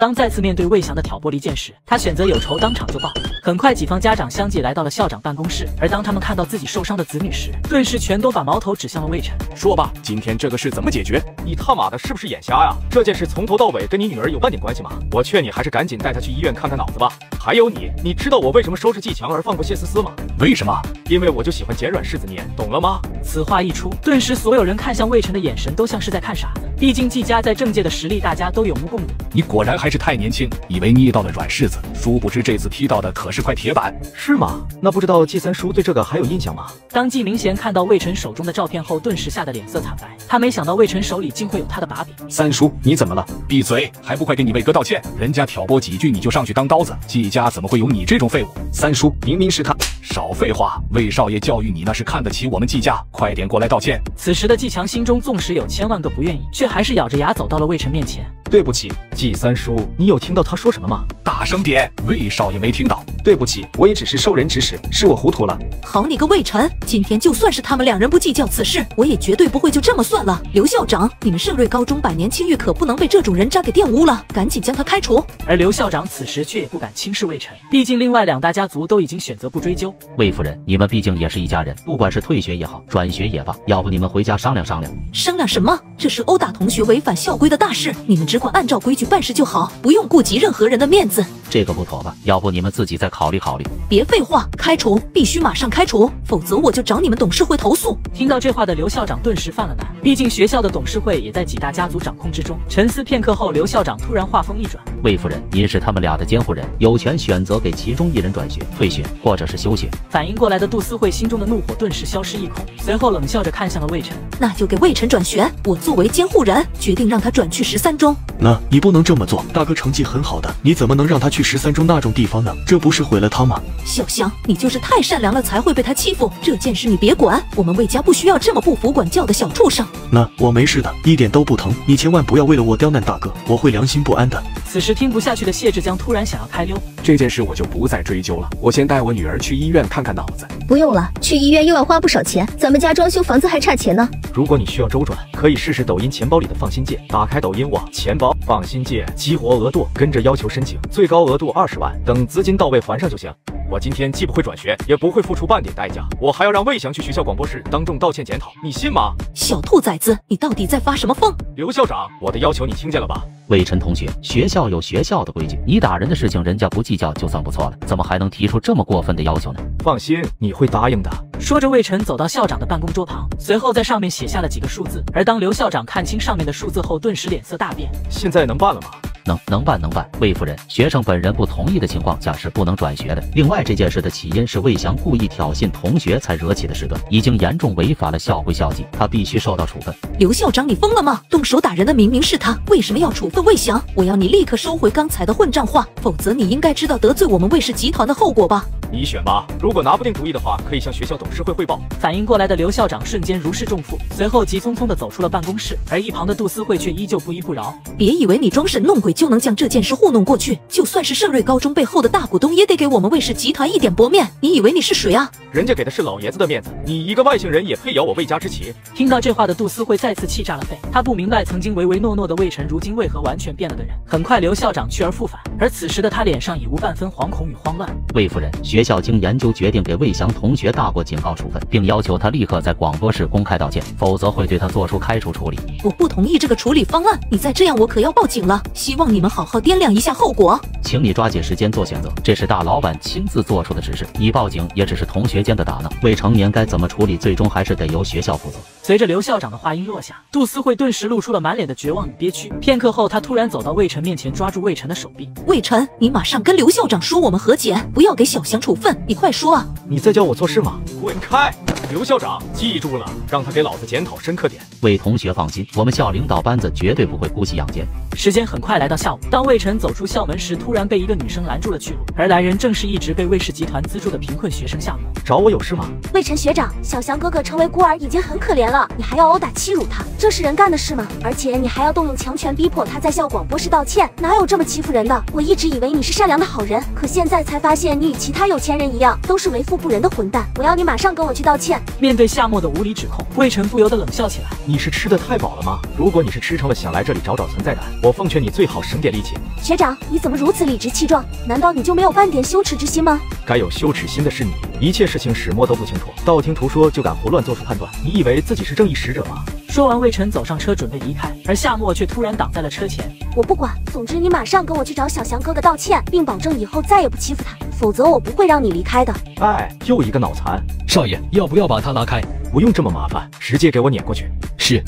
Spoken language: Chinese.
当再次面对魏翔的挑拨离间时，他选择有仇当场就报。很快，几方家长相继来到了校长办公室，而当他们看到自己受伤的子女时，顿时全都把矛头指向了魏晨。说吧，今天这个事怎么解决？你他妈的是不是眼瞎呀？这件事从头到尾跟你女儿有半点关系吗？我劝你还是赶紧带她去医院看看脑子吧。还有你，你知道我为什么收拾季强而放过谢思思吗？为什么？因为我就喜欢捡软柿子捏，懂了吗？此话一出，顿时所有人看向魏晨的眼神都像是在看傻子。毕竟季家在政界的实力，大家都有目共睹。你果然还是太年轻，以为捏到了软柿子，殊不知这次踢到的可是块铁板，是吗？那不知道季三叔对这个还有印象吗？当季明贤看到魏晨手中的照片后，顿时吓得脸色惨白。他没想到魏晨手里竟会有他的把柄。三叔，你怎么了？闭嘴，还不快给你魏哥道歉！人家挑拨几句你就上去当刀子，季家怎么会有你这种废物？三叔，明明是他。少废话，魏少爷教育你那是看得起我们季家，快点过来道歉。此时的季强心中纵使有千万个不愿意，却还是咬着牙走到了魏晨面前。对不起，季三叔，你有听到他说什么吗？大声点，魏少爷没听到。对不起，我也只是受人指使，是我糊涂了。好你个魏晨，今天就算是他们两人不计较此事，我也绝对不会就这么算了。刘校长，你们盛瑞高中百年清誉可不能被这种人渣给玷污了，赶紧将他开除。而刘校长此时却也不敢轻视魏晨，毕竟另外两大家族都已经选择不追究。魏夫人，你们毕竟也是一家人，不管是退学也好，转学也罢，要不你们回家商量商量。商量什么？这是殴打同学违反校规的大事，你们只管按照规矩办事就好，不用顾及任何人的面子。子。这个不妥吧？要不你们自己再考虑考虑。别废话，开除，必须马上开除，否则我就找你们董事会投诉。听到这话的刘校长顿时犯了难，毕竟学校的董事会也在几大家族掌控之中。沉思片刻后，刘校长突然话锋一转：“魏夫人，您是他们俩的监护人，有权选择给其中一人转学、退学或者是休学。”反应过来的杜思慧心中的怒火顿时消失一空，随后冷笑着看向了魏晨：“那就给魏晨转学。我作为监护人，决定让他转去十三中。那你不能这么做，大哥成绩很好的，你怎么能让他去十三中那种地方呢？这不是毁了他吗？”小香，你就是太善良了，才会被他欺负。这件事你别管，我们魏家不需要这么不服管教的小畜生。那我没事的，一点都不疼。你千万不要为了我刁难大哥，我会良心不安的。此时听不下去的谢志江突然想要开溜，这件事我就不再追究了。我先带我女儿去医院看看脑子。不用了，去医院又要花不少钱，咱们家装修房子还差钱呢。如果你需要周转，可以试试抖音钱包里的放心借。打开抖音网钱包，放心借，激活额度，跟着要求申请，最高额度二十万，等资金到位还上就行。我今天既不会转学，也不会付出半点代价，我还要让魏翔去学校广播室当众道歉检讨，你信吗？小兔崽子，你到底在发什么疯？刘校长，我的要求你听见了吧？魏晨同学，学校有学校的规矩，你打人的事情人家不计较就算不错了，怎么还能提出这么过分的要求呢？放心，你会答应的。说着，魏晨走到校长的办公桌旁，随后在上面写下了几个数字。而当刘校长看清上面的数字后，顿时脸色大变。现在能办了吗？能能办能办，魏夫人，学生本人不同意的情况下是不能转学的。另外，这件事的起因是魏翔故意挑衅同学才惹起的事端，已经严重违反了校规校纪，他必须受到处分。刘校长，你疯了吗？动手打人的明明是他，为什么要处分魏翔？我要你立刻收回刚才的混账话，否则你应该知道得罪我们魏氏集团的后果吧。你选吧，如果拿不定主意的话，可以向学校董事会汇报。反应过来的刘校长瞬间如释重负，随后急匆匆地走出了办公室，而一旁的杜思慧却依旧不依不饶。别以为你装神弄鬼就能将这件事糊弄过去，就算是盛瑞高中背后的大股东，也得给我们魏氏集团一点薄面。你以为你是谁啊？人家给的是老爷子的面子，你一个外姓人也配咬我魏家之旗？听到这话的杜思慧再次气炸了肺，她不明白曾经唯唯诺诺的魏晨，如今为何完全变了个人。很快，刘校长去而复返，而此时的他脸上已无半分惶恐与慌乱。魏夫人，学校经研究。决定给魏翔同学大过警告处分，并要求他立刻在广播室公开道歉，否则会对他做出开除处理。我不同意这个处理方案，你再这样我可要报警了。希望你们好好掂量一下后果。请你抓紧时间做选择，这是大老板亲自做出的指示，你报警也只是同学间的打闹，未成年该怎么处理，最终还是得由学校负责。随着刘校长的话音落下，杜思慧顿时露出了满脸的绝望与憋屈。片刻后，她突然走到魏晨面前，抓住魏晨的手臂。魏晨，你马上跟刘校长说，我们和解，不要给小翔处分。你快说啊！你在教我做事吗？滚开！刘校长，记住了，让他给老子检讨深刻点。魏同学放心，我们校领导班子绝对不会姑息养奸。时间很快来到下午，当魏晨走出校门时，突然被一个女生拦住了去路，而来人正是一直被魏氏集团资助的贫困学生夏沫。找我有事吗？魏晨学长，小翔哥哥成为孤儿已经很可怜了，你还要殴打欺辱他，这是人干的事吗？而且你还要动用强权逼迫他在校广播室道歉，哪有这么欺负人的？我一直以为你是善良的好人，可现在才发现你与其他有钱人一样，都是为富不仁的混蛋。我要你马上跟我去道歉。歉。面对夏沫的无理指控，魏晨不由得冷笑起来。你是吃的太饱了吗？如果你是吃撑了想来这里找找存在感，我奉劝你最好省点力气。学长，你怎么如此理直气壮？难道你就没有半点羞耻之心吗？该有羞耻心的是你，一切事情始末都不清楚，道听途说就敢胡乱做出判断，你以为自己是正义使者吗？说完，魏晨走上车准备离开，而夏沫却突然挡在了车前。我不管，总之你马上跟我去找小翔哥哥道歉，并保证以后再也不欺负他，否则我不会让你离开的。哎，又一个脑残，少爷，要不要把他拉开？不用这么麻烦，直接给我撵过去。是。